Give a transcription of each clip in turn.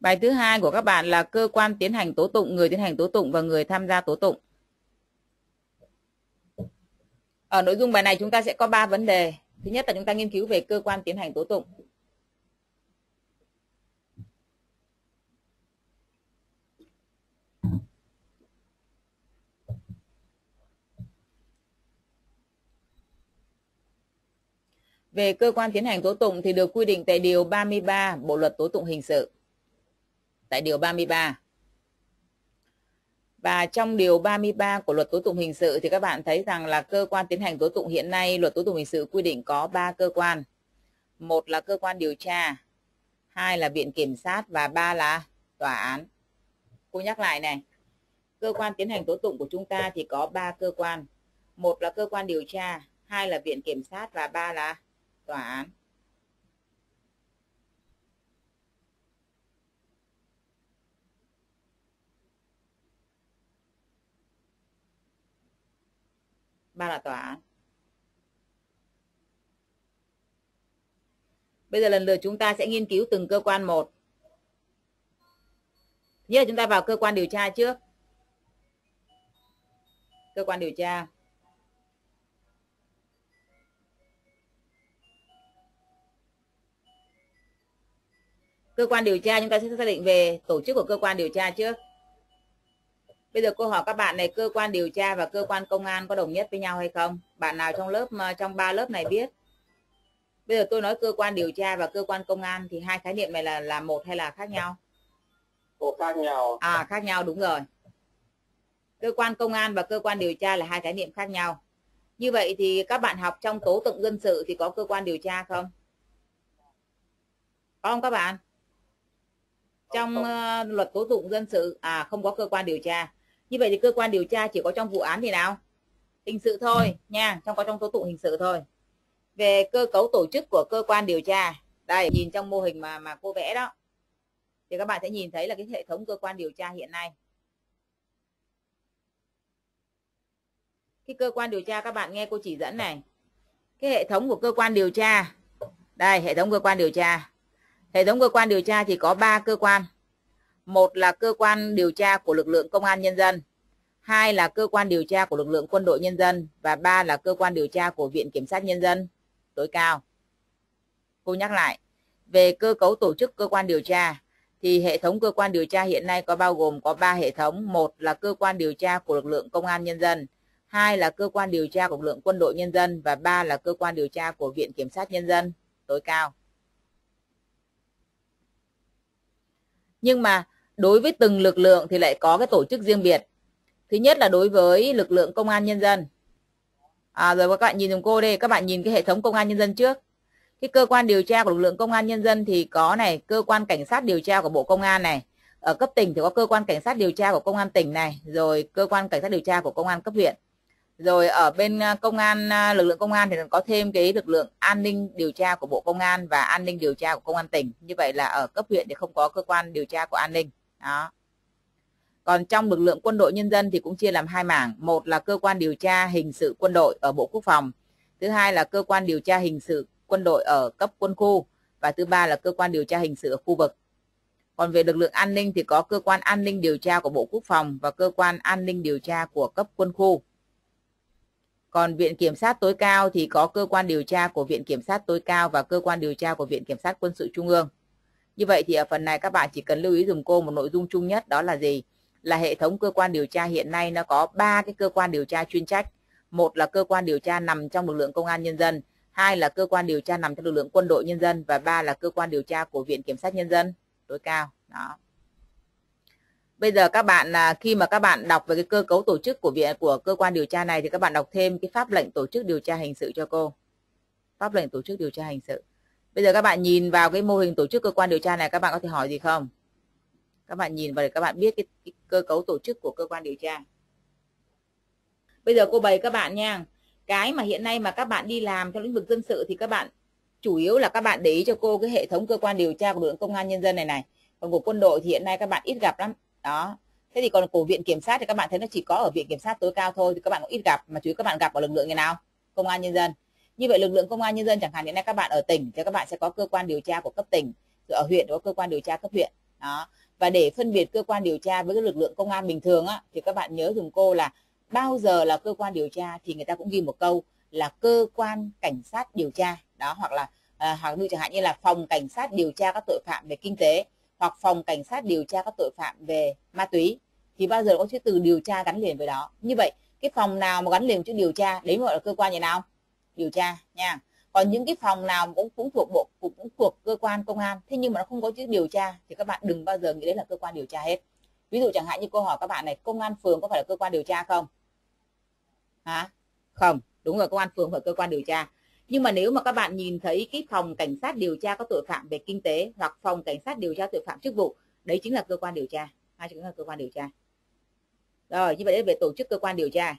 Bài thứ hai của các bạn là cơ quan tiến hành tố tụng, người tiến hành tố tụng và người tham gia tố tụng. Ở nội dung bài này chúng ta sẽ có 3 vấn đề. Thứ nhất là chúng ta nghiên cứu về cơ quan tiến hành tố tụng. Về cơ quan tiến hành tố tụng thì được quy định tại Điều 33 Bộ Luật Tố Tụng Hình sự. Tại Điều 33. Và trong Điều 33 của Luật Tố Tụng Hình sự thì các bạn thấy rằng là cơ quan tiến hành tố tụng hiện nay Luật Tố Tụng Hình sự quy định có 3 cơ quan. Một là cơ quan điều tra, hai là Viện Kiểm sát và ba là Tòa án. Cô nhắc lại này, cơ quan tiến hành tố tụng của chúng ta thì có 3 cơ quan. Một là cơ quan điều tra, hai là Viện Kiểm sát và ba là tòa án ba là tòa án. Bây giờ lần lượt chúng ta sẽ nghiên cứu từng cơ quan một. Nhất là chúng ta vào cơ quan điều tra trước. Cơ quan điều tra. Cơ quan điều tra, chúng ta sẽ xác định về tổ chức của cơ quan điều tra trước bây giờ cô hỏi các bạn này cơ quan điều tra và cơ quan công an có đồng nhất với nhau hay không? Bạn nào trong lớp trong ba lớp này biết? Bây giờ tôi nói cơ quan điều tra và cơ quan công an thì hai khái niệm này là là một hay là khác nhau? Ồ, khác nhau. À khác nhau đúng rồi. Cơ quan công an và cơ quan điều tra là hai khái niệm khác nhau. Như vậy thì các bạn học trong tố tụng dân sự thì có cơ quan điều tra không? Có không các bạn? Trong uh, luật tố tụng dân sự à không có cơ quan điều tra như vậy thì cơ quan điều tra chỉ có trong vụ án thì nào? Hình sự thôi nha trong có trong tố tụng hình sự thôi. Về cơ cấu tổ chức của cơ quan điều tra đây nhìn trong mô hình mà mà cô vẽ đó thì các bạn sẽ nhìn thấy là cái hệ thống cơ quan điều tra hiện nay. Cái cơ quan điều tra các bạn nghe cô chỉ dẫn này. Cái hệ thống của cơ quan điều tra đây hệ thống cơ quan điều tra. Hệ thống cơ quan điều tra thì có 3 cơ quan. Một là cơ quan điều tra của lực lượng công an nhân dân, hai là cơ quan điều tra của lực lượng quân đội nhân dân và ba là cơ quan điều tra của Viện Kiểm sát Nhân dân tối cao. Cô nhắc lại, về cơ cấu tổ chức cơ quan điều tra thì hệ thống cơ quan điều tra hiện nay có bao gồm có 3 hệ thống. Một là cơ quan điều tra của lực lượng công an nhân dân, hai là cơ quan điều tra của lực lượng quân đội nhân dân và ba là cơ quan điều tra của Viện Kiểm sát Nhân dân tối cao. nhưng mà đối với từng lực lượng thì lại có cái tổ chức riêng biệt. Thứ nhất là đối với lực lượng công an nhân dân. À, rồi các bạn nhìn dùm cô đây các bạn nhìn cái hệ thống công an nhân dân trước. Cái cơ quan điều tra của lực lượng công an nhân dân thì có này cơ quan cảnh sát điều tra của bộ công an này. Ở cấp tỉnh thì có cơ quan cảnh sát điều tra của công an tỉnh này rồi cơ quan cảnh sát điều tra của công an cấp huyện. Rồi ở bên à, công an à, lực lượng công an thì có thêm cái lực lượng an ninh điều tra của bộ công an và an ninh điều tra của công an tỉnh. Như vậy là ở cấp huyện thì không có cơ quan điều tra của an ninh đó. Còn trong lực lượng quân đội nhân dân thì cũng chia làm hai mảng. Một là cơ quan điều tra hình sự quân đội ở bộ quốc phòng, thứ hai là cơ quan điều tra hình sự quân đội ở cấp quân khu, và thứ ba là cơ quan điều tra hình sự ở khu vực. Còn về lực lượng an ninh thì có cơ quan an ninh điều tra của bộ quốc phòng và cơ quan an ninh điều tra của cấp quân khu. Còn Viện Kiểm sát tối cao thì có cơ quan điều tra của Viện Kiểm sát tối cao và cơ quan điều tra của Viện Kiểm sát quân sự Trung ương. Như vậy thì ở phần này các bạn chỉ cần lưu ý dùm cô một nội dung chung nhất đó là gì? Là hệ thống cơ quan điều tra hiện nay nó có 3 cái cơ quan điều tra chuyên trách. Một là cơ quan điều tra nằm trong lực lượng công an nhân dân, hai là cơ quan điều tra nằm trong lực lượng quân đội nhân dân và ba là cơ quan điều tra của Viện Kiểm sát nhân dân tối cao. Đó bây giờ các bạn à, khi mà các bạn đọc về cái cơ cấu tổ chức của viện của cơ quan điều tra này thì các bạn đọc thêm cái pháp lệnh tổ chức điều tra hình sự cho cô pháp lệnh tổ chức điều tra hình sự bây giờ các bạn nhìn vào cái mô hình tổ chức cơ quan điều tra này các bạn có thể hỏi gì không các bạn nhìn vào để các bạn biết cái, cái cơ cấu tổ chức của cơ quan điều tra bây giờ cô bày các bạn nha cái mà hiện nay mà các bạn đi làm trong lĩnh vực dân sự thì các bạn chủ yếu là các bạn để ý cho cô cái hệ thống cơ quan điều tra của lực lượng công an nhân dân này này còn của quân đội thì hiện nay các bạn ít gặp lắm đó thế thì còn của viện kiểm sát thì các bạn thấy nó chỉ có ở viện kiểm sát tối cao thôi thì các bạn cũng ít gặp mà chủ yếu các bạn gặp ở lực lượng như nào công an nhân dân như vậy lực lượng công an nhân dân chẳng hạn hiện nay các bạn ở tỉnh thì các bạn sẽ có cơ quan điều tra của cấp tỉnh rồi ở huyện có cơ quan điều tra cấp huyện. Đó. Và để phân biệt cơ quan điều tra với cái lực lượng công an bình thường á thì các bạn nhớ dùm cô là bao giờ là cơ quan điều tra thì người ta cũng ghi một câu là cơ quan cảnh sát điều tra. Đó hoặc là à, hoặc như chẳng hạn như là phòng cảnh sát điều tra các tội phạm về kinh tế hoặc phòng cảnh sát điều tra các tội phạm về ma túy. Thì bao giờ có chữ từ điều tra gắn liền với đó. Như vậy cái phòng nào mà gắn liền chữ điều tra đấy gọi là cơ quan gì nào? Điều tra nha. Còn những cái phòng nào cũng cũng thuộc bộ cũng, cũng thuộc cơ quan công an thế nhưng mà nó không có chữ điều tra thì các bạn đừng bao giờ nghĩ đấy là cơ quan điều tra hết. Ví dụ chẳng hạn như câu hỏi các bạn này công an phường có phải là cơ quan điều tra không? Hả? Không đúng rồi công an phường phải cơ quan điều tra. Nhưng mà nếu mà các bạn nhìn thấy cái phòng cảnh sát điều tra các tội phạm về kinh tế hoặc phòng cảnh sát điều tra tội phạm chức vụ đấy chính là cơ quan điều tra. Hai chính là cơ quan điều tra. Rồi như vậy đấy về tổ chức cơ quan điều tra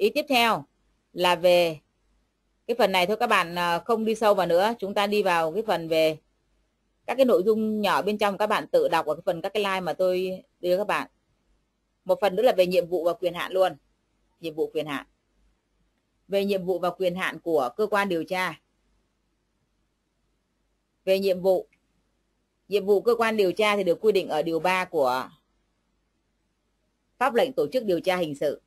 ý tiếp theo là về cái phần này thôi, các bạn à, không đi sâu vào nữa. Chúng ta đi vào cái phần về các cái nội dung nhỏ bên trong, các bạn tự đọc ở cái phần các cái like mà tôi đưa các bạn. Một phần nữa là về nhiệm vụ và quyền hạn luôn. Nhiệm vụ quyền hạn. Về nhiệm vụ và quyền hạn của cơ quan điều tra. Về nhiệm vụ. Nhiệm vụ cơ quan điều tra thì được quy định ở điều 3 của pháp lệnh tổ chức điều tra hình sự.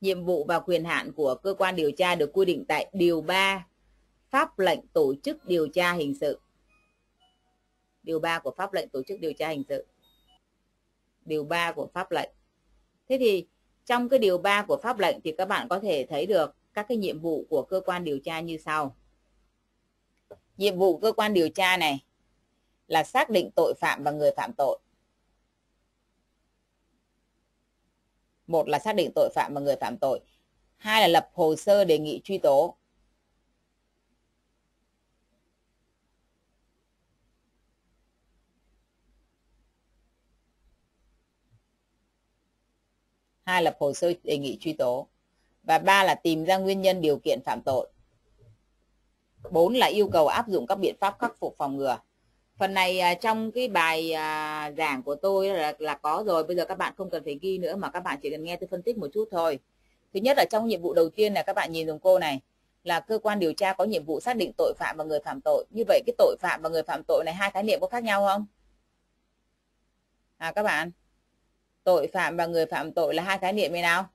Nhiệm vụ và quyền hạn của cơ quan điều tra được quy định tại điều 3 pháp lệnh tổ chức điều tra hình sự. Điều 3 của pháp lệnh tổ chức điều tra hình sự. Điều 3 của pháp lệnh. Thế thì trong cái điều 3 của pháp lệnh thì các bạn có thể thấy được các cái nhiệm vụ của cơ quan điều tra như sau. Nhiệm vụ cơ quan điều tra này là xác định tội phạm và người phạm tội. Một là xác định tội phạm và người phạm tội. Hai là lập hồ sơ đề nghị truy tố. Hai lập hồ sơ đề nghị truy tố. Và ba là tìm ra nguyên nhân điều kiện phạm tội. Bốn là yêu cầu áp dụng các biện pháp khắc phục phòng ngừa phần này à, trong cái bài à, giảng của tôi là, là có rồi bây giờ các bạn không cần phải ghi nữa mà các bạn chỉ cần nghe tôi phân tích một chút thôi. Thứ nhất là trong nhiệm vụ đầu tiên là các bạn nhìn dùng cô này là cơ quan điều tra có nhiệm vụ xác định tội phạm và người phạm tội. Như vậy cái tội phạm và người phạm tội này hai khái niệm có khác nhau không? À các bạn. Tội phạm và người phạm tội là hai khái niệm như nào?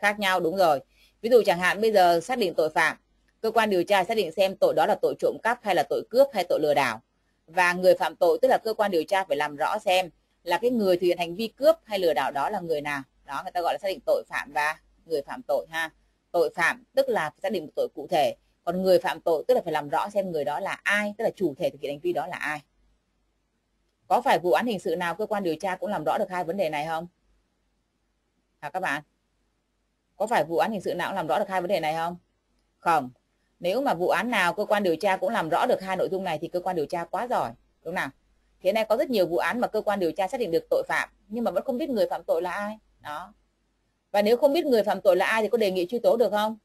Khác nhau đúng rồi. Ví dụ chẳng hạn bây giờ xác định tội phạm cơ quan điều tra xác định xem tội đó là tội trộm cắp hay là tội cướp hay tội lừa đảo và người phạm tội, tức là cơ quan điều tra phải làm rõ xem là cái người thực hiện hành vi cướp hay lừa đảo đó là người nào. Đó, người ta gọi là xác định tội phạm và người phạm tội ha. Tội phạm tức là xác định một tội cụ thể. Còn người phạm tội tức là phải làm rõ xem người đó là ai, tức là chủ thể thực hiện hành vi đó là ai. Có phải vụ án hình sự nào cơ quan điều tra cũng làm rõ được hai vấn đề này không? Hả các bạn? Có phải vụ án hình sự nào cũng làm rõ được hai vấn đề này không? Không nếu mà vụ án nào cơ quan điều tra cũng làm rõ được hai nội dung này thì cơ quan điều tra quá giỏi, đúng nào? Hiện nay có rất nhiều vụ án mà cơ quan điều tra xác định được tội phạm, nhưng mà vẫn không biết người phạm tội là ai. Đó. Và nếu không biết người phạm tội là ai thì có đề nghị truy tố được không?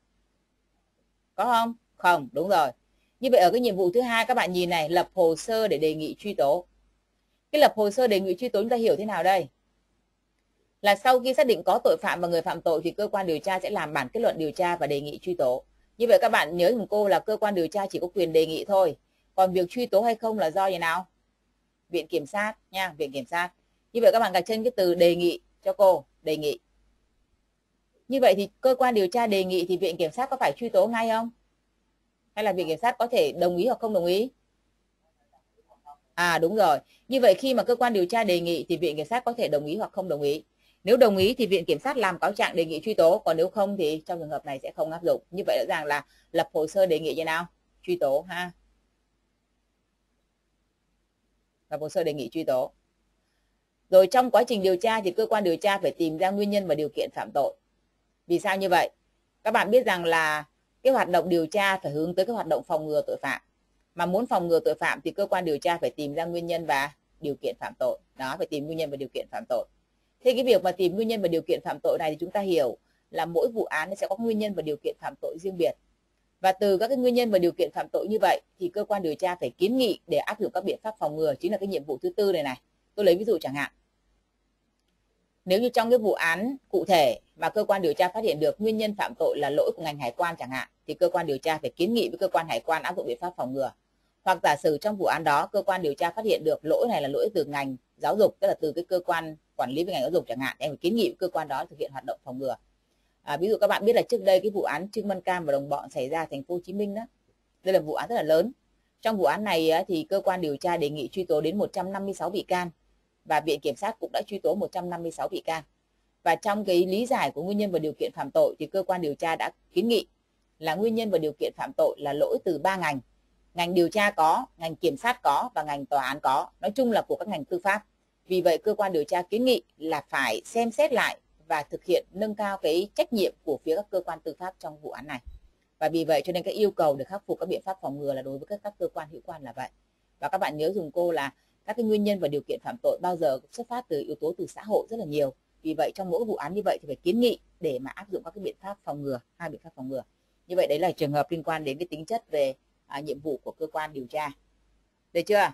Có không? Không, đúng rồi. Như vậy ở cái nhiệm vụ thứ hai, các bạn nhìn này, lập hồ sơ để đề nghị truy tố. Cái lập hồ sơ đề nghị truy tố chúng ta hiểu thế nào đây? Là sau khi xác định có tội phạm và người phạm tội thì cơ quan điều tra sẽ làm bản kết luận điều tra và đề nghị truy tố như vậy các bạn nhớ dùm cô là cơ quan điều tra chỉ có quyền đề nghị thôi. Còn việc truy tố hay không là do gì nào? Viện kiểm sát nha, viện kiểm sát. Như vậy các bạn gạch chân cái từ đề nghị cho cô, đề nghị. Như vậy thì cơ quan điều tra đề nghị thì viện kiểm sát có phải truy tố ngay không? Hay là viện kiểm sát có thể đồng ý hoặc không đồng ý? À đúng rồi. Như vậy khi mà cơ quan điều tra đề nghị thì viện kiểm sát có thể đồng ý hoặc không đồng ý nếu đồng ý thì viện kiểm sát làm cáo trạng đề nghị truy tố, còn nếu không thì trong trường hợp này sẽ không áp dụng. Như vậy rõ ràng là lập hồ sơ đề nghị như nào? Truy tố, ha? Lập hồ sơ đề nghị truy tố. Rồi trong quá trình điều tra thì cơ quan điều tra phải tìm ra nguyên nhân và điều kiện phạm tội. Vì sao như vậy? Các bạn biết rằng là cái hoạt động điều tra phải hướng tới cái hoạt động phòng ngừa tội phạm. Mà muốn phòng ngừa tội phạm thì cơ quan điều tra phải tìm ra nguyên nhân và điều kiện phạm tội. Đó, phải tìm nguyên nhân và điều kiện phạm tội thế cái việc mà tìm nguyên nhân và điều kiện phạm tội này thì chúng ta hiểu là mỗi vụ án sẽ có nguyên nhân và điều kiện phạm tội riêng biệt. Và từ các cái nguyên nhân và điều kiện phạm tội như vậy thì cơ quan điều tra phải kiến nghị để áp dụng các biện pháp phòng ngừa chính là cái nhiệm vụ thứ tư này này. Tôi lấy ví dụ chẳng hạn. Nếu như trong cái vụ án cụ thể mà cơ quan điều tra phát hiện được nguyên nhân phạm tội là lỗi của ngành hải quan chẳng hạn thì cơ quan điều tra phải kiến nghị với cơ quan hải quan áp dụng biện pháp phòng ngừa. Hoặc giả sử trong vụ án đó cơ quan điều tra phát hiện được lỗi này là lỗi từ ngành giáo dục, tức là từ cái cơ quan quản lý về ngành giáo dục chẳng hạn, em phải kiến nghị cơ quan đó thực hiện hoạt động phòng ngừa. À, ví dụ các bạn biết là trước đây cái vụ án Trương Văn Cam và đồng bọn xảy ra ở thành phố Hồ Chí Minh đó. Đây là vụ án rất là lớn. Trong vụ án này thì cơ quan điều tra đề nghị truy tố đến 156 bị can và viện kiểm sát cũng đã truy tố 156 bị can. Và trong cái lý giải của nguyên nhân và điều kiện phạm tội thì cơ quan điều tra đã kiến nghị là nguyên nhân và điều kiện phạm tội là lỗi từ ba ngành. Ngành điều tra có, ngành kiểm sát có và ngành tòa án có, nói chung là của các ngành tư pháp. Vì vậy cơ quan điều tra kiến nghị là phải xem xét lại và thực hiện nâng cao cái trách nhiệm của phía các cơ quan tư pháp trong vụ án này. Và vì vậy cho nên cái yêu cầu để khắc phục các biện pháp phòng ngừa là đối với các, các cơ quan hữu quan là vậy. Và các bạn nhớ dùng cô là các cái nguyên nhân và điều kiện phạm tội bao giờ cũng xuất phát từ yếu tố từ xã hội rất là nhiều. Vì vậy trong mỗi vụ án như vậy thì phải kiến nghị để mà áp dụng các cái biện pháp phòng ngừa, hai biện pháp phòng ngừa. Như vậy đấy là trường hợp liên quan đến cái tính chất về à, nhiệm vụ của cơ quan điều tra. Được chưa?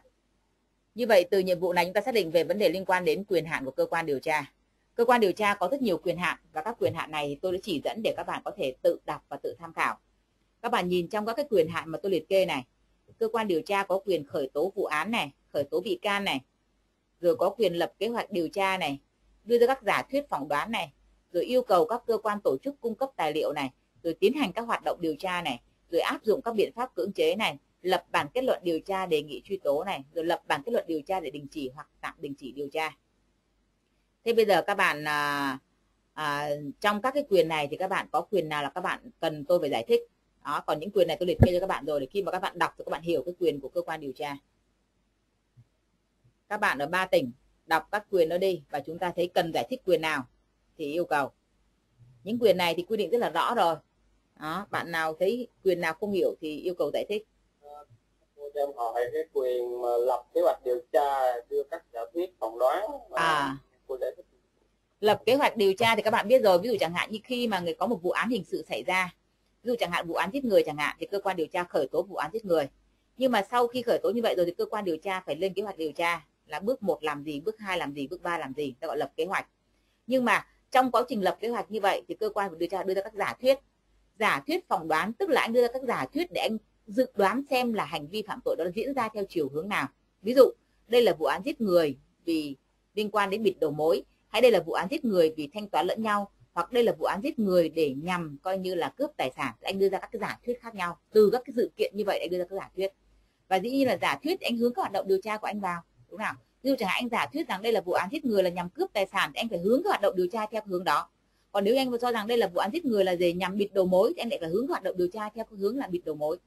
Như vậy từ nhiệm vụ này chúng ta xác định về vấn đề liên quan đến quyền hạn của cơ quan điều tra. Cơ quan điều tra có rất nhiều quyền hạn và các quyền hạn này tôi đã chỉ dẫn để các bạn có thể tự đọc và tự tham khảo. Các bạn nhìn trong các cái quyền hạn mà tôi liệt kê này. Cơ quan điều tra có quyền khởi tố vụ án này, khởi tố bị can này, rồi có quyền lập kế hoạch điều tra này, đưa ra các giả thuyết phỏng đoán này, rồi yêu cầu các cơ quan tổ chức cung cấp tài liệu này, rồi tiến hành các hoạt động điều tra này, rồi áp dụng các biện pháp cưỡng chế này, lập bản kết luận điều tra đề nghị truy tố này, rồi lập bản kết luận điều tra để đình chỉ hoặc tạm đình chỉ điều tra. Thế bây giờ các bạn à, à, trong các cái quyền này thì các bạn có quyền nào là các bạn cần tôi phải giải thích. Đó, còn những quyền này tôi liệt kê cho các bạn rồi để khi mà các bạn đọc thì các bạn hiểu cái quyền của cơ quan điều tra. Các bạn ở ba tỉnh đọc các quyền đó đi và chúng ta thấy cần giải thích quyền nào thì yêu cầu. Những quyền này thì quy định rất là rõ rồi. Đó, bạn nào thấy quyền nào không hiểu thì yêu cầu giải thích. Cho em hỏi cái quyền mà lập kế hoạch điều tra đưa các giả thuyết phỏng đoán à. lập kế hoạch điều tra thì các bạn biết rồi ví dụ chẳng hạn như khi mà người có một vụ án hình sự xảy ra ví dụ chẳng hạn vụ án giết người chẳng hạn thì cơ quan điều tra khởi tố vụ án giết người. Nhưng mà sau khi khởi tố như vậy rồi thì cơ quan điều tra phải lên kế hoạch điều tra là bước 1 làm gì bước 2 làm gì bước 3 làm gì ta gọi lập kế hoạch. Nhưng mà trong quá trình lập kế hoạch như vậy thì cơ quan điều tra đưa ra các giả thuyết. Giả thuyết phỏng đoán tức là anh đưa ra các giả thuyết để anh dự đoán xem là hành vi phạm tội đó diễn ra theo chiều hướng nào. Ví dụ, đây là vụ án giết người vì liên quan đến bịt đầu mối, hay đây là vụ án giết người vì thanh toán lẫn nhau, hoặc đây là vụ án giết người để nhằm coi như là cướp tài sản. Anh đưa ra các cái giả thuyết khác nhau. Từ các cái sự kiện như vậy, anh đưa ra các giả thuyết. Và dĩ nhiên là giả thuyết anh hướng các hoạt động điều tra của anh vào, đúng nào? Ví dụ chẳng hạn anh giả thuyết rằng đây là vụ án giết người là nhằm cướp tài sản thì anh phải hướng các hoạt động điều tra theo hướng đó. Còn nếu anh cho rằng đây là vụ án giết người là để nhằm bịt đầu mối thì anh lại phải hướng hoạt động điều tra theo hướng là bịt đầu mối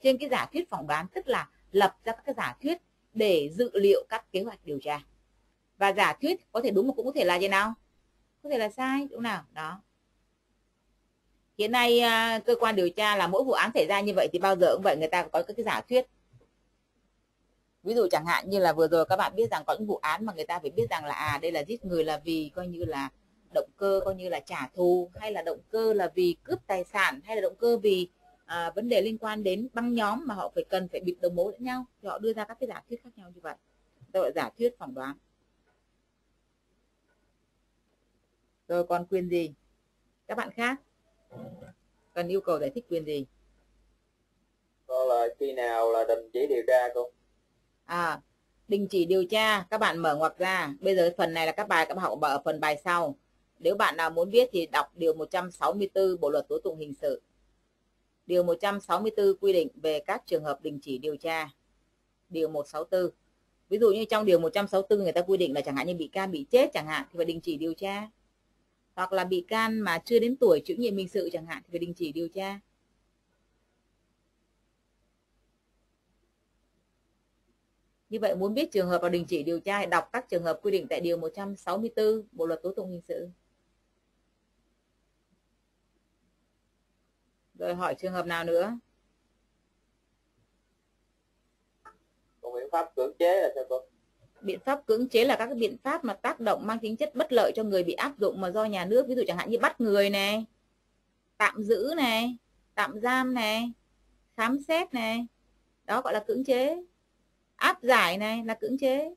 trên cái giả thuyết phỏng đoán tức là lập ra các giả thuyết để dự liệu các kế hoạch điều tra. Và giả thuyết có thể đúng mà cũng có thể là gì nào? Có thể là sai, đúng nào? Đó. Hiện nay à, cơ quan điều tra là mỗi vụ án xảy ra như vậy thì bao giờ cũng vậy người ta có các cái giả thuyết. Ví dụ chẳng hạn như là vừa rồi các bạn biết rằng có những vụ án mà người ta phải biết rằng là à đây là giết người là vì coi như là động cơ, coi như là trả thù, hay là động cơ là vì cướp tài sản, hay là động cơ vì à, vấn đề liên quan đến băng nhóm mà họ phải cần phải bịt đầu mối lẫn nhau thì họ đưa ra các cái giả thuyết khác nhau như vậy. Gọi giả thuyết phỏng đoán. Rồi còn quyền gì? Các bạn khác? Cần yêu cầu giải thích quyền gì? Đó là khi nào là đình chỉ điều tra cô à đình chỉ điều tra các bạn mở ngoặc ra. Bây giờ phần này là các bài các bạn học ở phần bài sau. Nếu bạn nào muốn biết thì đọc điều 164 Bộ luật tố tụng hình sự điều 164 quy định về các trường hợp đình chỉ điều tra. Điều 164 ví dụ như trong điều 164 người ta quy định là chẳng hạn như bị can bị chết chẳng hạn thì phải đình chỉ điều tra. Hoặc là bị can mà chưa đến tuổi chịu nhiệm hình sự chẳng hạn thì phải đình chỉ điều tra. Như vậy muốn biết trường hợp nào đình chỉ điều tra hãy đọc các trường hợp quy định tại điều 164 Bộ luật tố tụng hình sự. Rồi hỏi trường hợp nào nữa? Còn biện pháp cưỡng chế là sao cô? Biện pháp cưỡng chế là các cái biện pháp mà tác động mang tính chất bất lợi cho người bị áp dụng mà do nhà nước ví dụ chẳng hạn như bắt người này, tạm giữ này, tạm giam này, khám xét này. Đó gọi là cưỡng chế áp giải này là cưỡng chế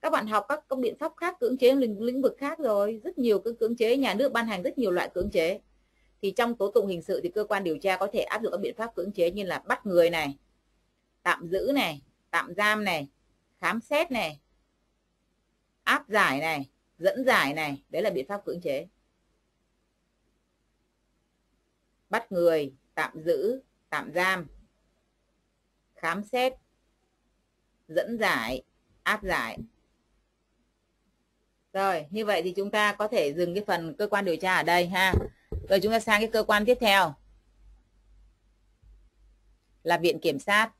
các bạn học các công biện pháp khác cưỡng chế lĩnh, lĩnh vực khác rồi rất nhiều cái cưỡng chế nhà nước ban hành rất nhiều loại cưỡng chế thì trong tố tụng hình sự thì cơ quan điều tra có thể áp dụng các biện pháp cưỡng chế như là bắt người này, tạm giữ này, tạm giam này, khám xét này, áp giải này, dẫn giải này. Đấy là biện pháp cưỡng chế. Bắt người, tạm giữ, tạm giam, khám xét, dẫn giải, áp giải. Rồi, như vậy thì chúng ta có thể dừng cái phần cơ quan điều tra ở đây ha rồi chúng ta sang cái cơ quan tiếp theo. Là viện kiểm sát.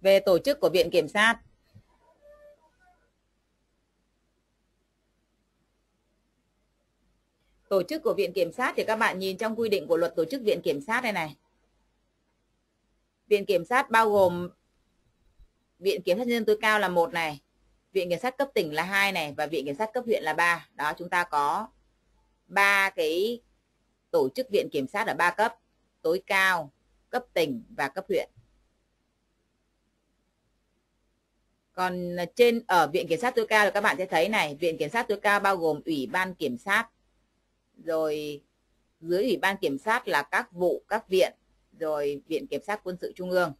Về tổ chức của viện kiểm sát. Tổ chức của viện kiểm sát thì các bạn nhìn trong quy định của luật tổ chức viện kiểm sát đây này. Viện kiểm sát bao gồm viện kiểm sát nhân dân tối cao là một này viện kiểm sát cấp tỉnh là hai này và viện kiểm sát cấp huyện là ba. Đó, chúng ta có ba cái tổ chức viện kiểm sát ở ba cấp, tối cao, cấp tỉnh và cấp huyện. Còn trên, ở viện kiểm sát tối cao thì các bạn sẽ thấy này, viện kiểm sát tối cao bao gồm ủy ban kiểm sát, rồi dưới ủy ban kiểm sát là các vụ, các viện, rồi viện kiểm sát quân sự trung ương.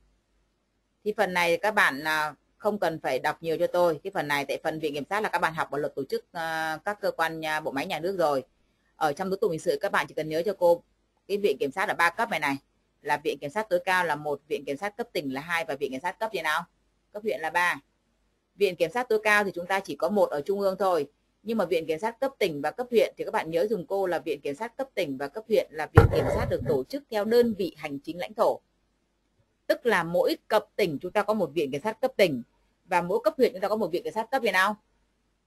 Thì phần này các bạn à, không cần phải đọc nhiều cho tôi. Cái phần này tại phần viện kiểm sát là các bạn học ở luật tổ chức uh, các cơ quan bộ máy nhà nước rồi. Ở trong tố tụng hình sự các bạn chỉ cần nhớ cho cô cái viện kiểm sát ở ba cấp này này. Là viện kiểm sát tối cao là một viện kiểm sát cấp tỉnh là hai và viện kiểm sát cấp gì nào? Cấp huyện là ba. Viện kiểm sát tối cao thì chúng ta chỉ có một ở trung ương thôi. Nhưng mà viện kiểm sát cấp tỉnh và cấp huyện thì các bạn nhớ dùng cô là viện kiểm sát cấp tỉnh và cấp huyện là viện kiểm sát được tổ chức theo đơn vị hành chính lãnh thổ. Tức là mỗi cấp tỉnh chúng ta có một viện kiểm sát cấp tỉnh và mỗi cấp huyện chúng ta có một viện kiểm sát cấp huyện nào?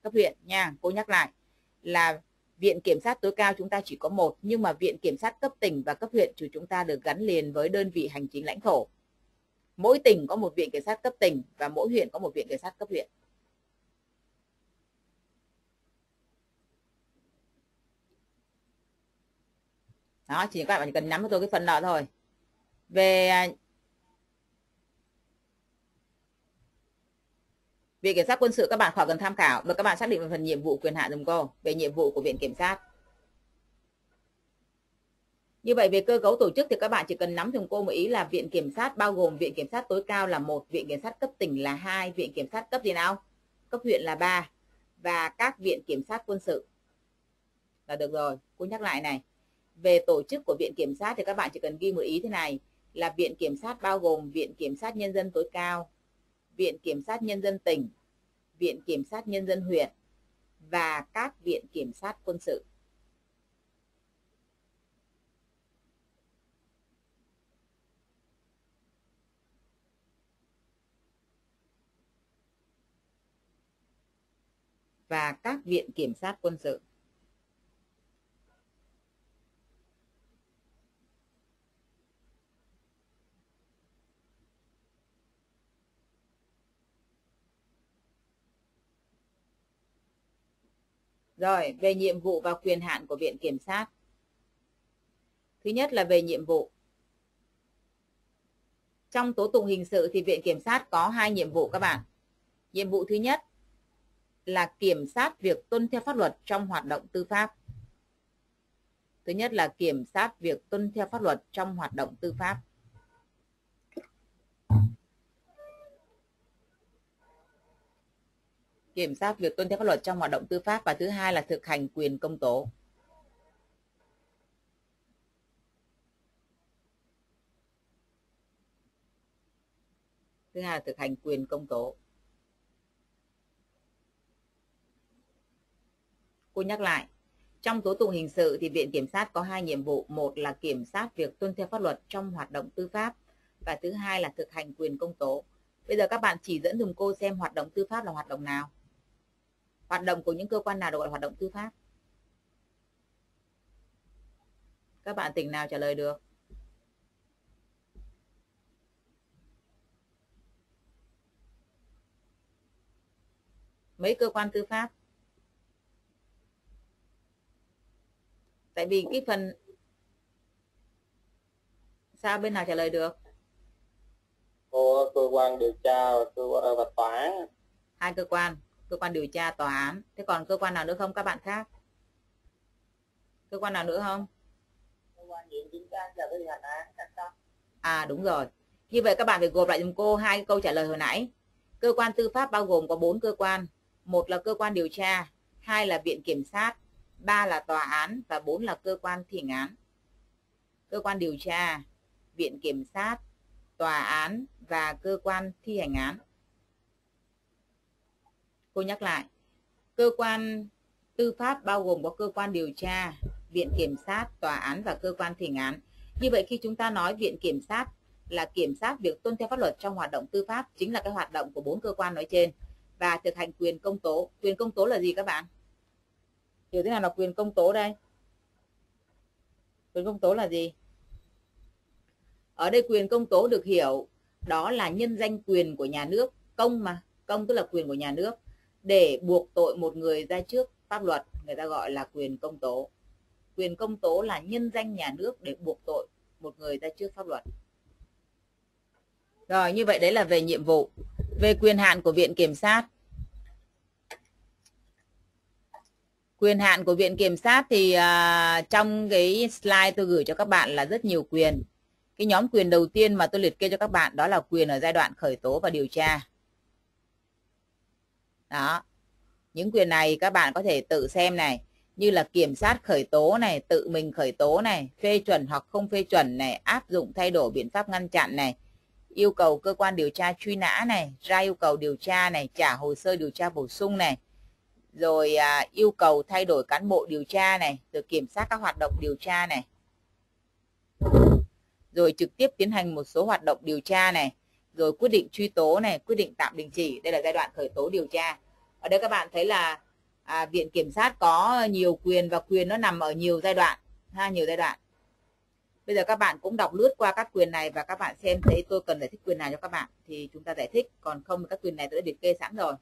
Cấp huyện nha, cô nhắc lại là viện kiểm sát tối cao chúng ta chỉ có một, nhưng mà viện kiểm sát cấp tỉnh và cấp huyện thì chúng ta được gắn liền với đơn vị hành chính lãnh thổ. Mỗi tỉnh có một viện kiểm sát cấp tỉnh và mỗi huyện có một viện kiểm sát cấp huyện. Đó, chỉ các bạn chỉ cần nắm cho tôi cái phần đó thôi. Về à, Viện Kiểm sát quân sự các bạn khỏi cần tham khảo và các bạn xác định về phần nhiệm vụ quyền hạn dùm cô về nhiệm vụ của Viện Kiểm sát. Như vậy về cơ cấu tổ chức thì các bạn chỉ cần nắm dùm cô một ý là Viện Kiểm sát bao gồm Viện Kiểm sát tối cao là một, Viện Kiểm sát cấp tỉnh là hai, Viện Kiểm sát cấp gì nào? Cấp huyện là ba và các Viện Kiểm sát quân sự. Là được rồi, cô nhắc lại này. Về tổ chức của Viện Kiểm sát thì các bạn chỉ cần ghi một ý thế này là Viện Kiểm sát bao gồm Viện Kiểm sát Nhân dân tối cao, Viện Kiểm sát Nhân dân tỉnh, Viện Kiểm sát Nhân dân huyện và các Viện Kiểm sát quân sự. và các viện kiểm sát quân sự. Rồi, về nhiệm vụ và quyền hạn của Viện Kiểm sát. Thứ nhất là về nhiệm vụ. Trong tố tụng hình sự thì Viện Kiểm sát có hai nhiệm vụ các bạn. Nhiệm vụ thứ nhất là kiểm sát việc tuân theo pháp luật trong hoạt động tư pháp. Thứ nhất là kiểm sát việc tuân theo pháp luật trong hoạt động tư pháp. Kiểm soát việc tuân theo pháp luật trong hoạt động tư pháp và thứ hai là thực hành quyền công tố. Thứ hai là thực hành quyền công tố. Cô nhắc lại, trong tố tụng hình sự thì Viện Kiểm sát có hai nhiệm vụ. Một là kiểm soát việc tuân theo pháp luật trong hoạt động tư pháp và thứ hai là thực hành quyền công tố. Bây giờ các bạn chỉ dẫn dùm cô xem hoạt động tư pháp là hoạt động nào hoạt động của những cơ quan nào được gọi là hoạt động tư pháp? Các bạn tỉnh nào trả lời được? Mấy cơ quan tư pháp? Tại vì cái phần sao bên nào trả lời được? Cô, cơ quan điều tra và cơ quan và tòa án. Hai cơ quan cơ quan điều tra tòa án. Thế còn cơ quan nào nữa không các bạn khác? Cơ quan nào nữa không? À đúng rồi. Như vậy các bạn phải gộp lại giùm cô hai câu trả lời hồi nãy. Cơ quan tư pháp bao gồm có bốn cơ quan. Một là cơ quan điều tra hai là viện kiểm sát ba là tòa án và bốn là cơ quan thi hành án. Cơ quan điều tra viện kiểm sát tòa án và cơ quan thi hành án cô nhắc lại, cơ quan tư pháp bao gồm có cơ quan điều tra, viện kiểm sát, tòa án và cơ quan thi hành án. Như vậy khi chúng ta nói viện kiểm sát là kiểm sát việc tuân theo pháp luật trong hoạt động tư pháp chính là cái hoạt động của bốn cơ quan nói trên và thực hành quyền công tố. Quyền công tố là gì các bạn? Hiểu thế nào là quyền công tố đây? Quyền công tố là gì? Ở đây quyền công tố được hiểu đó là nhân danh quyền của nhà nước, công mà, công tức là quyền của nhà nước để buộc tội một người ra trước pháp luật người ta gọi là quyền công tố. Quyền công tố là nhân danh nhà nước để buộc tội một người ra trước pháp luật. Rồi như vậy đấy là về nhiệm vụ. Về quyền hạn của viện kiểm sát. Quyền hạn của viện kiểm sát thì uh, trong cái slide tôi gửi cho các bạn là rất nhiều quyền. Cái nhóm quyền đầu tiên mà tôi liệt kê cho các bạn đó là quyền ở giai đoạn khởi tố và điều tra đó. Những quyền này các bạn có thể tự xem này như là kiểm sát khởi tố này tự mình khởi tố này phê chuẩn hoặc không phê chuẩn này áp dụng thay đổi biện pháp ngăn chặn này yêu cầu cơ quan điều tra truy nã này ra yêu cầu điều tra này trả hồ sơ điều tra bổ sung này rồi à, yêu cầu thay đổi cán bộ điều tra này rồi kiểm soát các hoạt động điều tra này. Rồi trực tiếp tiến hành một số hoạt động điều tra này rồi quyết định truy tố này quyết định tạm đình chỉ. Đây là giai đoạn khởi tố điều tra. Ở đây các bạn thấy là à, viện kiểm sát có nhiều quyền và quyền nó nằm ở nhiều giai đoạn ha nhiều giai đoạn. Bây giờ các bạn cũng đọc lướt qua các quyền này và các bạn xem thấy tôi cần giải thích quyền nào cho các bạn thì chúng ta giải thích. Còn không các quyền này tôi đã liệt kê sẵn rồi.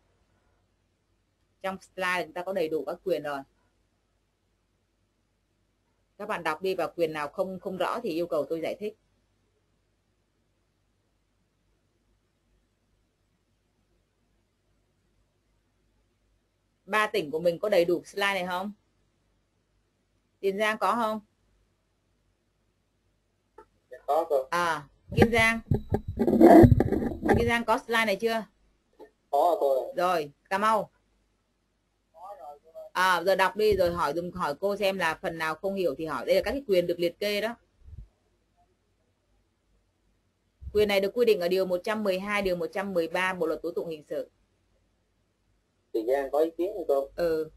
Trong slide chúng ta có đầy đủ các quyền rồi. Các bạn đọc đi và quyền nào không không rõ thì yêu cầu tôi giải thích. Ba tỉnh của mình có đầy đủ slide này không? Tiền giang có không? Dạ, có cô à kiên giang. Kiên giang có slide này chưa? Có cô rồi cà mau. À giờ đọc đi rồi hỏi dùng hỏi cô xem là phần nào không hiểu thì hỏi. Đây là các cái quyền được liệt kê đó. Quyền này được quy định ở điều 112 điều 113 bộ luật tố tụng hình sự Tiền Giang có ý kiến không cô? ừ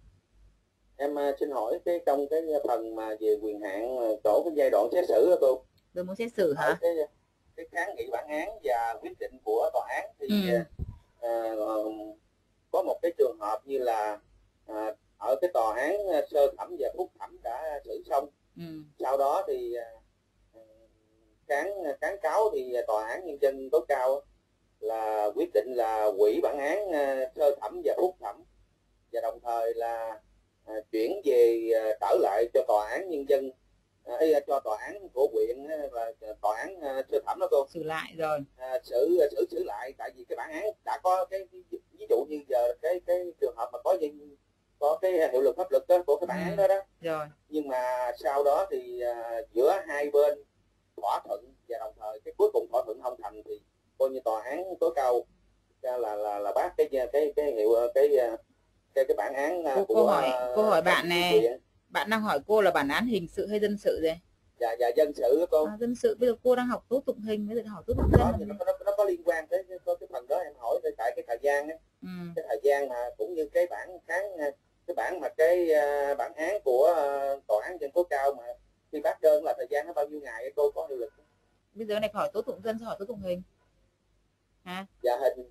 Em uh, xin hỏi cái trong cái phần mà về quyền hạn uh, chỗ cái giai đoạn xét xử đó cô. tôi muốn xét xử hả Cái, cái kháng nghị bản án và quyết định của tòa án thì Ừ. uh, có một cái trường hợp như là uh, ở cái tòa án sơ thẩm và phúc thẩm đã xử xong ừ. sau đó thì kháng kháng cáo thì tòa án nhân dân tối cao là quyết định là hủy bản án uh, sơ thẩm và phúc thẩm. Và đồng thời là uh, chuyển về uh, trở lại cho tòa án nhân dân ấy, cho tòa án của huyện và tòa án sơ thẩm đó cô. Xử lại rồi. Uh, xử xử xử lại. Tại vì cái bản án đã có cái ví dụ như giờ cái cái trường hợp mà có gì có cái hiệu lực pháp luật đó, của cái bản án đó đó. Rồi. Nhưng mà sau đó thì uh, giữa hai bên thỏa thuận và đồng thời cái cuối cùng thỏa thuận không thành thì coi như tòa án tối cao. Ra là là là bác cái cái cái hiệu cái cái cái bản án Cô- của câu hỏi- câu hỏi bạn nè. bạn đang hỏi cô là bản án hình sự hay dân sự rồi và và dân sự đó cô. À, dân sự. Bây giờ cô đang học tố tụng hình bây giờ hỏi tố tụng dân đó gì? nó, nó, nó có liên quan tới cái, cái phần đó em hỏi tại tại cái thời gian ấy, ừ. cái thời gian mà cũng như cái bản kháng cái bản mà cái à, bản án của à, tòa án dân tối cao mà khi bác đơn là thời gian nó bao nhiêu ngày ấy, cô có hiệu lực bây giờ này hỏi tố tụng dân hỏi tố tụng hình hả? Dạ hình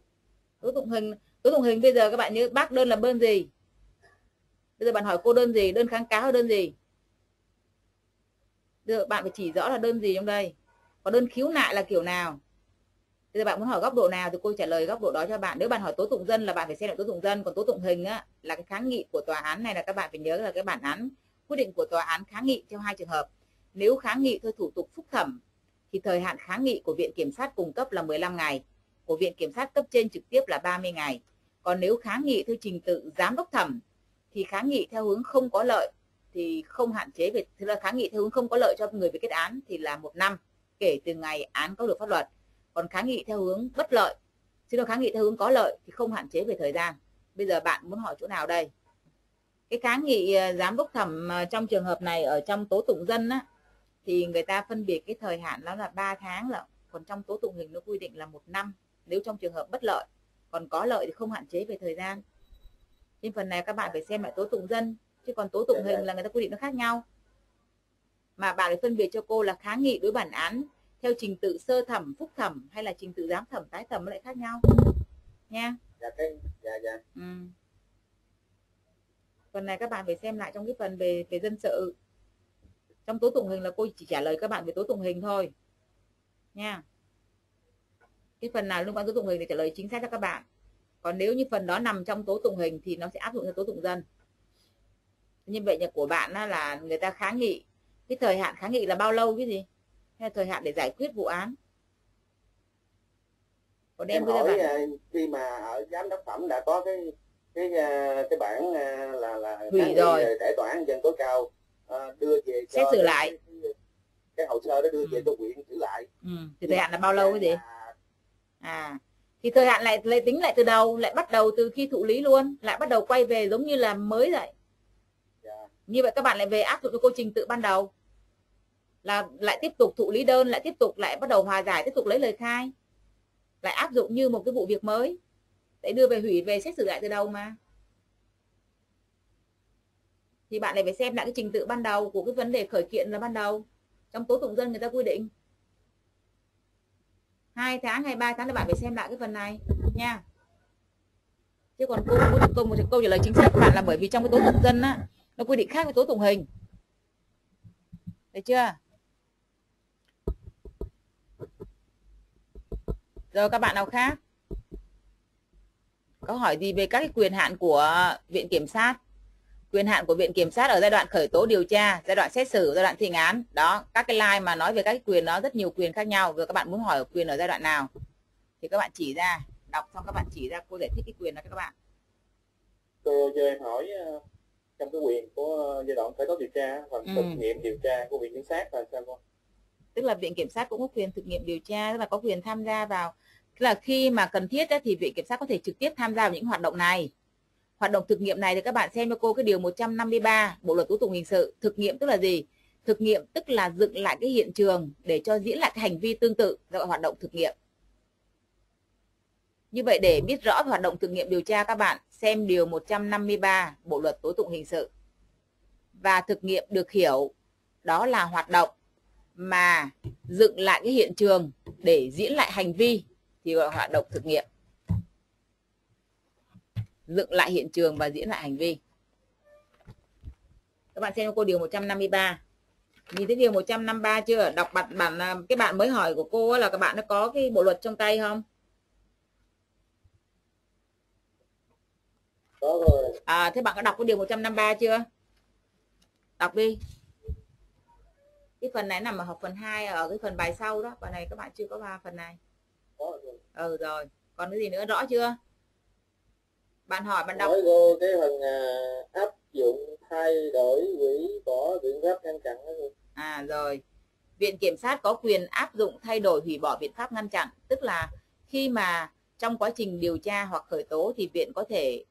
tố tụng hình. Tố tụng hình bây giờ các bạn nhớ bác đơn là đơn gì? Bây giờ bạn hỏi cô đơn gì? Đơn kháng cáo hay đơn gì? Bây giờ bạn phải chỉ rõ là đơn gì trong đây. Có đơn khiếu nại là kiểu nào? Bây giờ bạn muốn hỏi góc độ nào thì cô trả lời góc độ đó cho bạn. Nếu bạn hỏi tố tụng dân là bạn phải xem lại tố tụng dân. Còn tố tụng hình á là cái kháng nghị của tòa án này là các bạn phải nhớ là cái bản án quyết định của tòa án kháng nghị theo hai trường hợp. Nếu kháng nghị theo thủ tục phúc thẩm thì thời hạn kháng nghị của viện kiểm sát cung cấp là 15 ngày của viện kiểm sát cấp trên trực tiếp là 30 ngày. Còn nếu kháng nghị theo trình tự giám đốc thẩm, thì kháng nghị theo hướng không có lợi, thì không hạn chế về tức là kháng nghị theo hướng không có lợi cho người bị kết án thì là một năm, kể từ ngày án có được pháp luật. Còn kháng nghị theo hướng bất lợi xin lỗi kháng nghị theo hướng có lợi thì không hạn chế về thời gian. Bây giờ bạn muốn hỏi chỗ nào đây? Cái kháng nghị ờ, giám đốc thẩm ờ, trong trường hợp này ở trong tố tụng dân á, thì người ta phân biệt cái thời hạn đó là 3 tháng là còn trong tố tụng hình nó quy định là một năm nếu trong trường hợp bất lợi còn có lợi thì không hạn chế về thời gian. Trên phần này các bạn phải xem lại tố tụng dân chứ còn tố tụng hình là người ta quy định nó khác nhau. Mà bạn phải phân biệt cho cô là kháng nghị đối bản án theo trình tự sơ thẩm phúc thẩm hay là trình tự giám thẩm tái thẩm nó lại khác nhau. Nha. Dạ dạ dạ. Ừ. phần này các bạn phải xem lại trong cái phần về về dân sự. Trong tố tụng hình là cô chỉ trả lời các bạn về tố tụng hình thôi. Nha cái phần nào liên quan tố tụng hình thì trả lời chính xác cho các bạn. Còn nếu như phần đó nằm trong tố tụng hình thì nó sẽ áp dụng cho tố tụng dân. Như vậy nhà của bạn là người ta kháng nghị. Cái thời hạn kháng nghị là bao lâu cái gì? Hay là thời hạn để giải quyết vụ án? Còn em hỏi bạn... À, khi mà ở giám đốc thẩm đã có cái cái à, cái bản à, là là hủy rồi. để tòa án dân tối cao đưa về cho xét xử lại. cái, cái hồ sơ đó đưa ừ. về cho huyện xử lại. Ừ. thì thời hạn là bao lâu cái gì à thì thời hạn lại lại tính lại từ đầu lại bắt đầu từ khi thụ lý luôn lại bắt đầu quay về giống như là mới vậy yeah. như vậy các bạn lại về áp dụng cho cô trình tự ban đầu. Là lại tiếp tục thụ lý đơn lại tiếp tục lại bắt đầu hòa giải tiếp tục lấy lời khai. Lại áp dụng như một cái vụ việc mới. Để đưa về hủy về xét xử lại từ đầu mà. Thì bạn lại phải xem lại cái trình tự ban đầu của cái vấn đề khởi kiện là ban đầu. Trong tố tụng dân người ta quy định hai tháng hay ba tháng thì bạn phải xem lại cái phần này, nha. Chứ còn cô có câu một câu trả lời chính xác bạn là bởi vì trong cái tố tụng dân á, nó quy định khác với tố tụng hình. Thấy chưa? Rồi, các bạn nào khác? Có hỏi gì về các cái quyền hạn của viện kiểm sát? Quyền hạn của viện kiểm sát ở giai đoạn khởi tố điều tra giai đoạn xét xử giai đoạn thi hành án. Đó các cái like mà nói về các cái quyền đó rất nhiều quyền khác nhau. Rồi các bạn muốn hỏi ở quyền ở giai đoạn nào thì các bạn chỉ ra đọc xong các bạn chỉ ra cô giải thích cái quyền đó cho các bạn. Cô cho em hỏi ờ, trong cái quyền của giai đoạn khởi tố điều tra phần ừ. thực nghiệm điều tra của viện kiểm sát là sao cô? Tức là viện kiểm sát cũng có quyền thực nghiệm điều tra tức là có quyền tham gia vào. Tức là khi mà cần thiết thì viện kiểm sát có thể trực tiếp tham gia vào những hoạt động này hoạt động thực nghiệm này thì các bạn xem cho cô cái điều 153 Bộ luật tố tụng hình sự. Thực nghiệm tức là gì? Thực nghiệm tức là dựng lại cái hiện trường để cho diễn lại cái hành vi tương tự gọi hoạt động thực nghiệm. Như vậy để biết rõ về hoạt động thực nghiệm điều tra, các bạn xem điều 153 Bộ luật tố tụng hình sự. Và thực nghiệm được hiểu đó là hoạt động mà dựng lại cái hiện trường để diễn lại hành vi thì gọi là hoạt động thực nghiệm dựng lại hiện trường và diễn lại hành vi. Các bạn xem cô điều 153 nhìn thấy điều 153 chưa? Đọc bản bản à, cái bạn mới hỏi của cô là các bạn nó có cái bộ luật trong tay không? Có rồi. À thế bạn có đọc cái điều 153 chưa? Đọc đi. Cái phần này nằm ở học phần 2 ở cái phần bài sau đó. Phần này các bạn chưa có ba phần này. Ừ rồi. Còn cái gì nữa? Rõ chưa bạn hỏi bạn đọc. Cô cái phần à, áp dụng thay đổi quỹ bỏ biện pháp ngăn chặn đó à rồi. Viện kiểm sát có quyền áp dụng thay đổi hủy bỏ biện pháp ngăn chặn tức là khi mà trong quá trình điều tra hoặc khởi tố thì viện có thể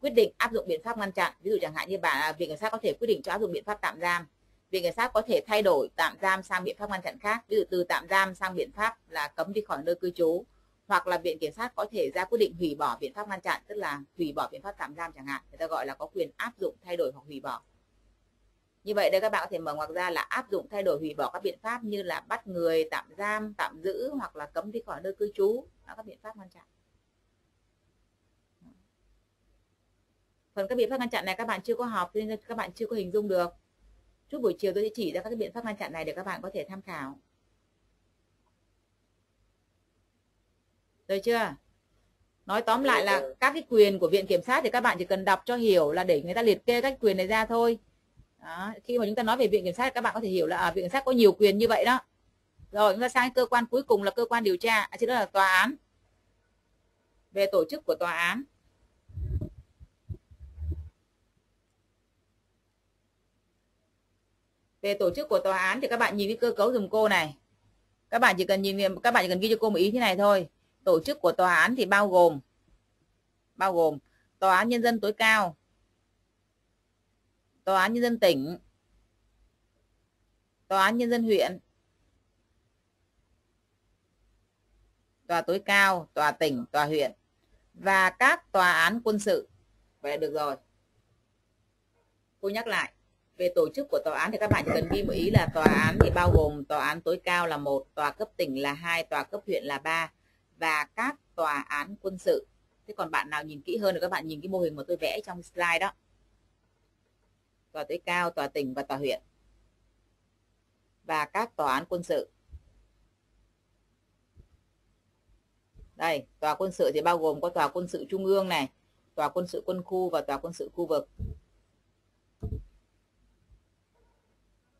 quyết định áp dụng biện pháp ngăn chặn. Ví dụ chẳng hạn như bạn à, viện kiểm sát có thể quyết định cho áp dụng biện pháp tạm giam. Viện kiểm sát có thể thay đổi tạm giam sang biện pháp ngăn chặn khác. Ví dụ từ tạm giam sang biện pháp là cấm đi khỏi nơi cư trú hoặc là viện kiểm sát có thể ra quyết định hủy bỏ biện pháp ngăn chặn, tức là hủy bỏ biện pháp tạm giam chẳng hạn. Người ta gọi là có quyền áp dụng thay đổi hoặc hủy bỏ. Như vậy đây các bạn có thể mở ngoặc ra là áp dụng thay đổi hủy bỏ các biện pháp như là bắt người, tạm giam, tạm giữ hoặc là cấm đi khỏi nơi cư trú. Đó, các biện pháp ngăn chặn. Phần các biện pháp ngăn chặn này các bạn chưa có học nên các bạn chưa có hình dung được. Chút buổi chiều tôi sẽ chỉ ra các biện pháp ngăn chặn này để các bạn có thể tham khảo. Được chưa? Nói tóm lại là các cái quyền của viện kiểm sát thì các bạn chỉ cần đọc cho hiểu là để người ta liệt kê các quyền này ra thôi. Đó. Khi mà chúng ta nói về viện kiểm sát các bạn có thể hiểu là à, viện kiểm sát có nhiều quyền như vậy đó. Rồi chúng ta sang cơ quan cuối cùng là cơ quan điều tra, à, chứ đó là tòa án. Về tổ chức của tòa án. về tổ chức của tòa án thì các bạn nhìn cái cơ cấu dùm cô này các bạn chỉ cần nhìn các bạn chỉ cần ghi cho cô một ý thế này thôi tổ chức của tòa án thì bao gồm bao gồm tòa án nhân dân tối cao, tòa án nhân dân tỉnh, tòa án nhân dân huyện, tòa tối cao, tòa tỉnh, tòa huyện và các tòa án quân sự. Vậy là được rồi. Cô nhắc lại, về tổ chức của tòa án thì các bạn cần ghi một ý là tòa án thì bao gồm tòa án tối cao là một, tòa cấp tỉnh là hai, tòa cấp huyện là ba và các tòa án quân sự. Thế còn bạn nào nhìn kỹ hơn thì các bạn nhìn cái mô hình mà tôi vẽ trong slide đó. Tòa tối cao, tòa tỉnh và tòa huyện. Và các tòa án quân sự. Đây, tòa quân sự thì bao gồm có tòa quân sự trung ương này, tòa quân sự quân khu và tòa quân sự khu vực.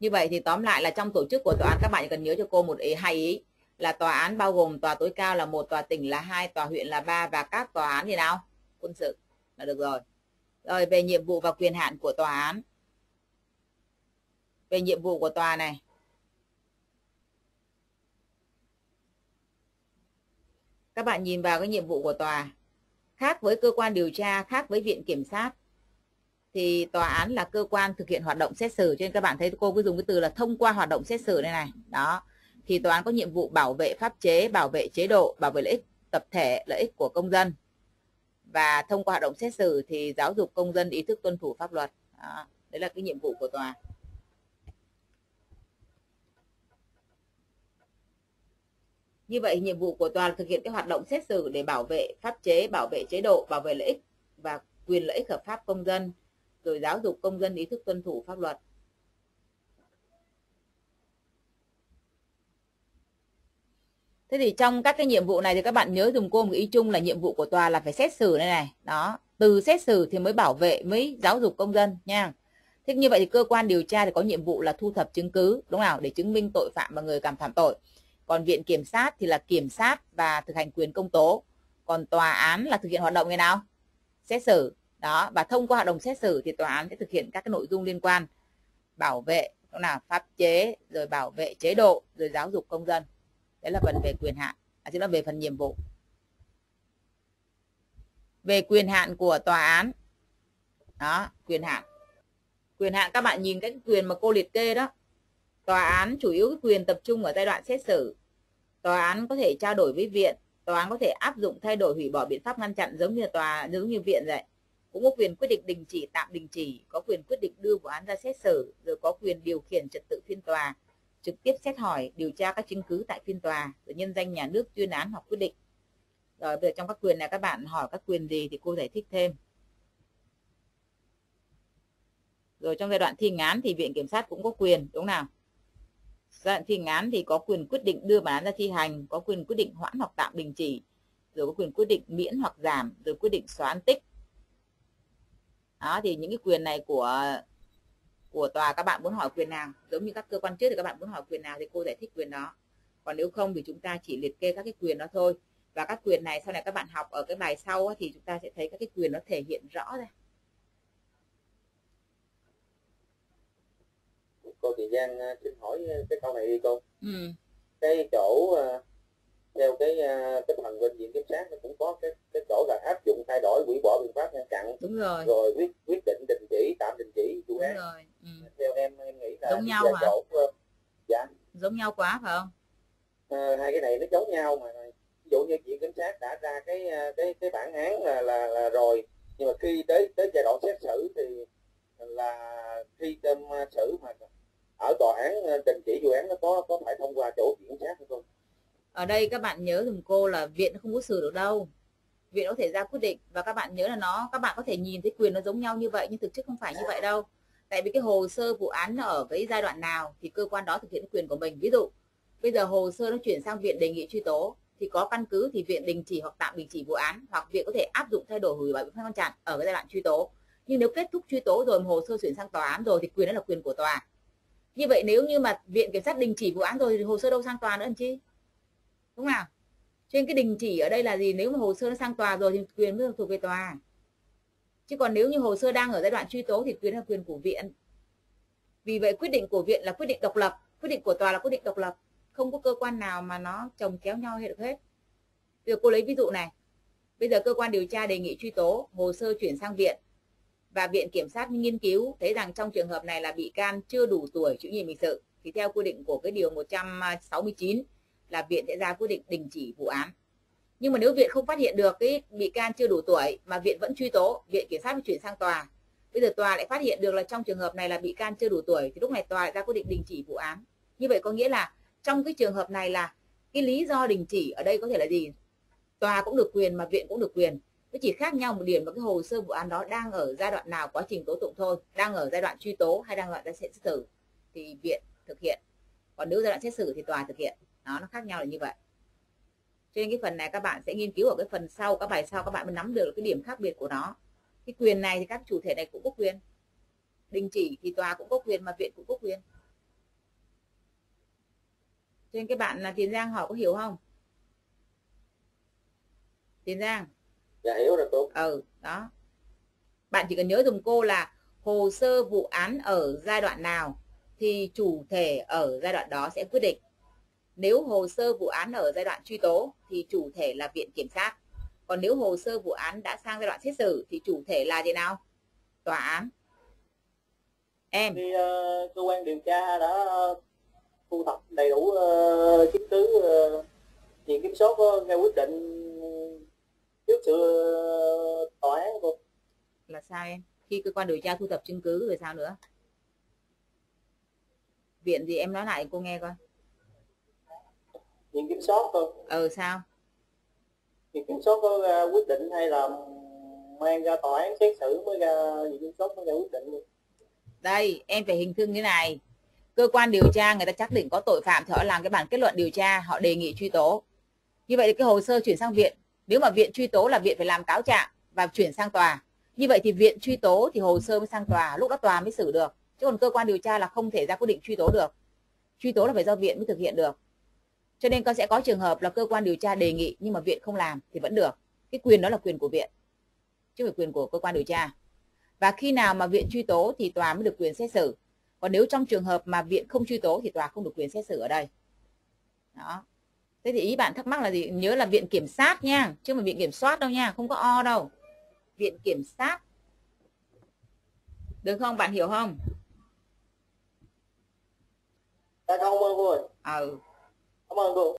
Như vậy thì tóm lại là trong tổ chức của tòa án, các bạn cần nhớ cho cô một ý hay ý là tòa án bao gồm tòa tối cao là một, tòa tỉnh là hai, tòa huyện là ba và các tòa án gì nào? Quân sự. Là được rồi. Rồi, về nhiệm vụ và quyền hạn của tòa án. Về nhiệm vụ của tòa này. Các bạn nhìn vào cái nhiệm vụ của tòa. Khác với cơ quan điều tra, khác với viện kiểm sát, thì tòa án là cơ quan thực hiện hoạt động xét xử. Cho nên các bạn thấy cô cứ dùng cái từ là thông qua hoạt động xét xử đây này. Đó thì tòa án có nhiệm vụ bảo vệ pháp chế bảo vệ chế độ bảo vệ lợi ích tập thể lợi ích của công dân và thông qua hoạt động xét xử thì giáo dục công dân ý thức tuân thủ pháp luật đó. đấy là cái nhiệm vụ của tòa Như vậy nhiệm vụ của tòa là thực hiện cái hoạt động xét xử để bảo vệ pháp chế, bảo vệ chế độ, bảo vệ lợi ích và quyền lợi ích hợp pháp công dân, rồi giáo dục công dân ý thức tuân thủ pháp luật. Thế thì trong các cái nhiệm vụ này thì các bạn nhớ dùng cô một ý chung là nhiệm vụ của tòa là phải xét xử này này. Đó, từ xét xử thì mới bảo vệ, mới giáo dục công dân nha. Thế như vậy thì cơ quan điều tra thì có nhiệm vụ là thu thập chứng cứ, đúng không nào, để chứng minh tội phạm và người cảm phạm tội. Còn viện kiểm sát thì là kiểm sát và thực hành quyền công tố. Còn tòa án là thực hiện hoạt động như nào? Xét xử. Đó và thông qua hoạt động xét xử thì tòa án sẽ thực hiện các cái nội dung liên quan. Bảo vệ đó là pháp chế rồi bảo vệ chế độ rồi giáo dục công dân đấy là phần về quyền hạn. À, chính là về phần nhiệm vụ. Về quyền hạn của tòa án. Đó quyền hạn. Quyền hạn các bạn nhìn cái quyền mà cô liệt kê đó. Tòa án chủ yếu cái quyền tập trung ở giai đoạn xét xử. Tòa án có thể trao đổi với viện. Tòa án có thể áp dụng thay đổi hủy bỏ biện pháp ngăn chặn giống như tòa giống như viện vậy. Cũng có quyền quyết định đình chỉ tạm đình chỉ có quyền quyết định đưa vụ án ra xét xử rồi có quyền điều khiển trật tự phiên tòa trực tiếp xét hỏi điều tra các chứng cứ tại phiên tòa rồi nhân danh nhà nước tuyên án hoặc quyết định. Rồi bây giờ trong các quyền này các bạn hỏi các quyền gì thì cô giải thích thêm. Rồi trong giai đoạn thi hành án thì viện kiểm sát cũng có quyền đúng nào? Giai đoạn thi hành án thì có quyền quyết định đưa bản án ra thi hành, có quyền quyết định hoãn hoặc tạm đình chỉ, rồi có quyền quyết định miễn hoặc giảm, rồi quyết định xóa án tích. Đó thì những cái quyền này của của tòa các bạn muốn hỏi quyền nào, giống như các cơ quan trước thì các bạn muốn hỏi quyền nào thì cô giải thích quyền đó. Còn nếu không thì chúng ta chỉ liệt kê các cái quyền đó thôi. Và các quyền này sau này các bạn học ở cái bài sau thì chúng ta sẽ thấy các cái quyền nó thể hiện rõ ra. cô Thị Giang à, xin hỏi à, cái câu này đi cô ừ. cái chỗ à, theo cái cái phần bên viện kiểm sát nó cũng có cái cái chỗ là áp dụng thay đổi hủy bỏ biện pháp ngăn chặn. Đúng rồi. Rồi quyết quyết định đình chỉ tạm đình chỉ vụ án. rồi ừ. theo em em nghĩ là giống nhau hả? chỗ, dạ. Giống nhau quá phải không? À, hai cái này nó giống nhau mà. Ví dụ như viện kiểm sát đã ra cái cái cái bản án là là, là rồi. Nhưng mà khi tới tới giai đoạn xét xử thì là khi đem xử mà ở tòa án ờ, đình chỉ vụ án nó có có phải thông qua chỗ kiểm sát hay không ở đây các bạn nhớ dùm cô là viện không có xử được đâu. Viện có thể ra quyết định và các bạn nhớ là nó, các bạn có thể nhìn thấy quyền nó giống nhau như vậy, nhưng thực chất không phải như vậy đâu. Tại vì cái hồ sơ vụ án ở cái giai đoạn nào thì cơ quan đó thực hiện quyền của mình. Ví dụ, bây giờ hồ sơ nó chuyển sang viện đề nghị truy tố, thì có căn cứ thì viện đình chỉ hoặc tạm đình chỉ vụ án, hoặc viện có thể áp dụng thay đổi hủy bỏ biện pháp ngăn chặn ở cái giai đoạn truy tố. Nhưng nếu kết thúc truy tố rồi hồ sơ chuyển sang tòa án rồi thì quyền đó là quyền của tòa. Như vậy nếu như mà viện kiểm sát đình chỉ vụ án rồi thì hồ sơ đâu sang tòa nữa anh chi? Đúng không nào? Trên cái đình chỉ ở đây là gì? Nếu mà hồ sơ nó sang tòa rồi thì quyền mới thuộc về tòa. Chứ còn nếu như hồ sơ đang ở giai đoạn truy tố thì quyền là quyền của viện. Vì vậy quyết định của viện là quyết định độc lập. Quyết định của tòa là quyết định độc lập. Không có cơ quan nào mà nó chồng kéo nhau hay được hết. Bây giờ cô lấy ví dụ này. Bây giờ cơ quan điều tra đề nghị truy tố, hồ sơ chuyển sang viện. Và viện kiểm sát nghiên cứu thấy rằng trong trường hợp này là bị can chưa đủ tuổi chịu nhiệm hình sự. Thì theo quy định của cái điều 169 là viện sẽ ra quyết định đình chỉ vụ án. Nhưng mà nếu viện không phát hiện được cái bị can chưa đủ tuổi mà viện vẫn truy tố, viện kiểm sát chuyển sang tòa. Bây giờ tòa lại phát hiện được là trong trường hợp này là bị can chưa đủ tuổi thì lúc này tòa lại ra quyết định đình chỉ vụ án. Như vậy có nghĩa là trong cái trường hợp này là cái lý do đình chỉ ở đây có thể là gì? Tòa cũng được quyền mà viện cũng được quyền. Nó chỉ khác nhau một điểm là cái hồ sơ vụ án đó đang ở giai đoạn nào, quá trình tố tụng thôi, đang ở giai đoạn truy tố hay đang ở giai đoạn xét xử thì viện thực hiện. Còn nếu giai đoạn xét xử thì tòa thực hiện đó nó khác nhau là như vậy. Cho nên cái phần này các bạn sẽ nghiên cứu ở cái phần sau các bài sau các bạn mới nắm được cái điểm khác biệt của nó. Cái quyền này thì các chủ thể này cũng có quyền. Đình chỉ thì tòa cũng có quyền mà viện cũng có quyền. Cho nên các bạn là tiền giang hỏi có hiểu không? Tiền giang. Dạ hiểu rồi cô. Ừ đó. Bạn chỉ cần nhớ dùm cô là hồ sơ vụ án ở giai đoạn nào thì chủ thể ở giai đoạn đó sẽ quyết định nếu hồ sơ vụ án ở giai đoạn truy tố thì chủ thể là viện kiểm sát. Còn nếu hồ sơ vụ án đã sang giai đoạn xét xử thì chủ thể là gì nào? Tòa án. Em. Thì uh, cơ quan điều tra đã thu thập đầy đủ uh, chứng cứ uh, viện kiểm soát có ra quyết định trước sự uh, tòa án cô là sao em? Khi cơ quan điều tra thu thập chứng cứ rồi sao nữa? Viện gì em nói lại cô nghe coi viện kiểm soát thôi. Ờ sao? Viện kiểm soát có ra quyết định hay là mang ra tòa án xét xử mới ra viện kiểm soát mới ra quyết định đây em phải hình dung như này. Cơ quan điều tra người ta xác định có tội phạm thì họ làm cái bản kết luận điều tra họ đề nghị truy tố. Như vậy thì cái hồ sơ chuyển sang viện. Nếu mà viện truy tố là viện phải làm cáo trạng và chuyển sang tòa. Như vậy thì viện truy tố thì hồ sơ mới sang tòa lúc đó tòa mới xử được. Chứ còn cơ quan điều tra là không thể ra quyết định truy tố được. Truy tố là phải do viện mới thực hiện được cho nên con sẽ có trường hợp là cơ quan điều tra đề nghị nhưng mà viện không làm thì vẫn được. Cái quyền đó là quyền của viện chứ không phải quyền của cơ quan điều tra. Và khi nào mà viện truy tố thì tòa mới được quyền xét xử. Còn nếu trong trường hợp mà viện không truy tố thì tòa không được quyền xét xử ở đây. Đó. Thế thì ý bạn thắc mắc là gì? Nhớ là viện kiểm sát nha chứ mà viện kiểm soát đâu nha không có o đâu. Viện kiểm sát. Được không? Bạn hiểu không? Dạ không ơi ừ cảm ơn cô